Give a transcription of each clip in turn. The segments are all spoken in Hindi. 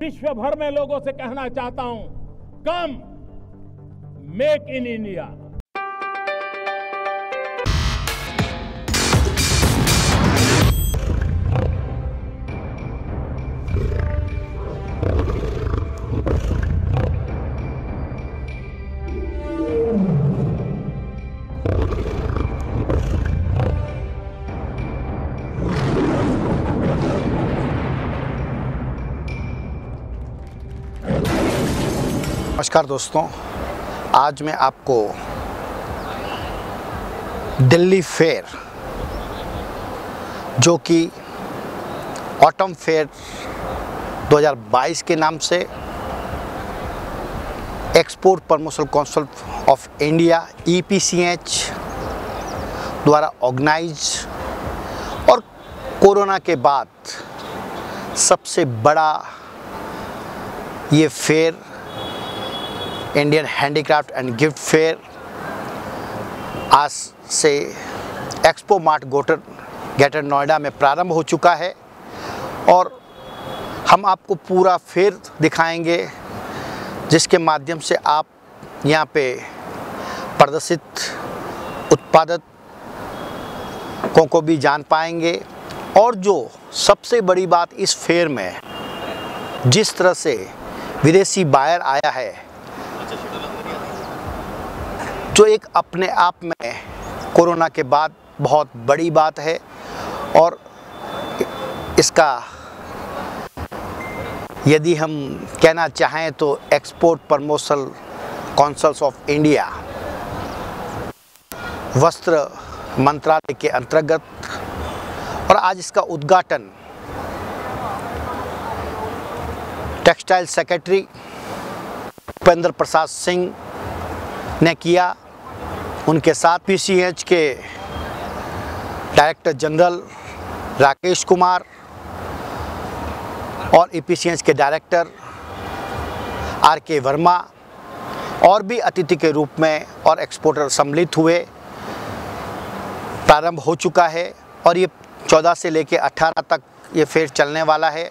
विश्व भर में लोगों से कहना चाहता हूँ कम मेक इन इंडिया नमस्कार दोस्तों, आज मैं आपको दिल्ली फेयर, जो कि ऑटम फेयर 2022 के नाम से export promotion council of India EPCH द्वारा ऑर्गेनाइज और कोरोना के बाद सबसे बड़ा ये fair Indian handicraft and gift fair आज से एक्सपो मार्ट गोटर गेटर नोएडा में प्रारंभ हो चुका है और हम आपको पूरा फेयर दिखाएँगे, जिसके माध्यम से आप यहाँ पे प्रदर्शित उत्पादकों को भी जान पाएँगे। और जो सबसे बड़ी बात इस फेयर में, जिस तरह से विदेशी बायर आया है जो एक अपने आप में कोरोना के बाद बहुत बड़ी बात है और इसका यदि हम कहना चाहें तो export promotion councils of India वस्त्र मंत्रालय के अंतर्गत और आज इसका उद्घाटन टेक्सटाइल सेक्रेटरी उपेंद्र प्रसाद सिंह ने किया। उनके साथ पीसीएच के डायरेक्टर जनरल राकेश कुमार और ईपीसीएच के डायरेक्टर आर के वर्मा और भी अतिथि के रूप में और एक्सपोर्टर सम्मिलित हुए। प्रारंभ हो चुका है और ये 14 से लेकर 18 तक ये फेयर चलने वाला है।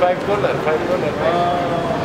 five dollar, five dollar. Oh.